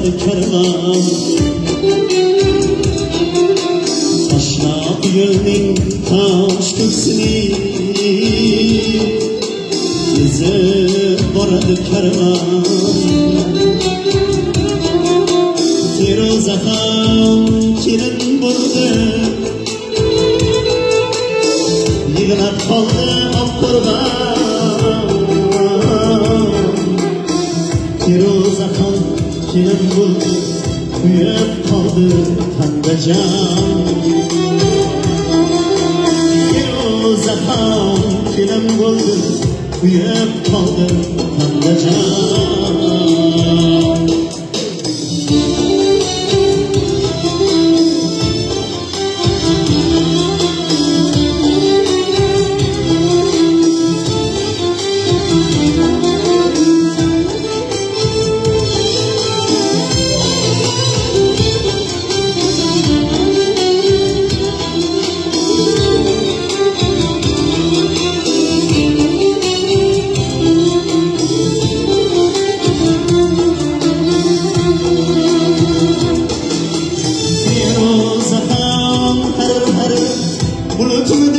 sarı kervan Başla yönün taşkısını Bize varadı kervan Firuze ham kirin burdu Yıgınat kaldı af kurban. Kelin bo'ldi kuyib qoldi tandajon feruza ham kelin bo'ldi kuyib qoldi tandajon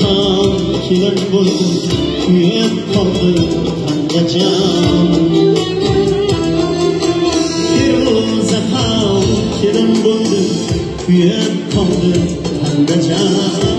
yurtdan kelib bo'ldi kuyib qoldi qandajon feruza ham kelin bo'ldi kuyib qoldi qandajon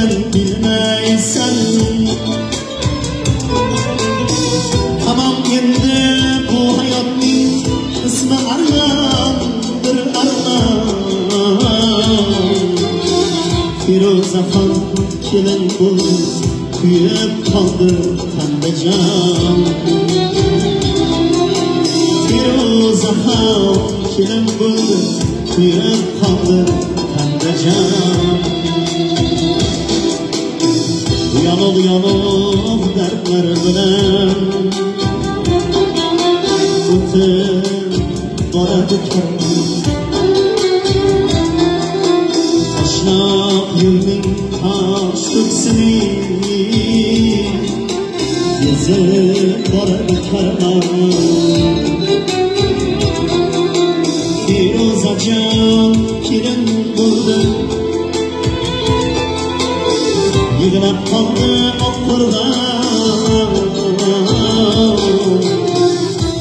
ortkinangdan bilmaysan tamom endi bu hayotning ismi armondir armon feruzaxon kelin bo'ldi kuyib qoldi tandajon feruzaxon kelin bo'ldi kuyib qoldi tandajon yonib yonib dardlar bilan o'tib boradi karvon Taşnaq yılın taş köksünü Gezip varır karman Firuzacan kirin buldu Yığınıp kaldı okurdan yig'lab qoldi oq qurban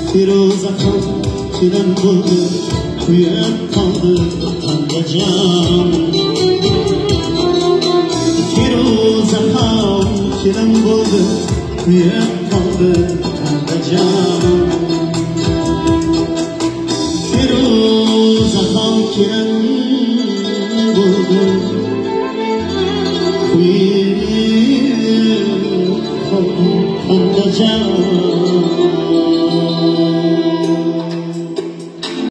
feruzaxon kelin bo'ldi kuyib qoldi andijon feruzaxon kelin bo'ldi kuyib qoldi andijon feruzaxon kelin bo'ldi kuyib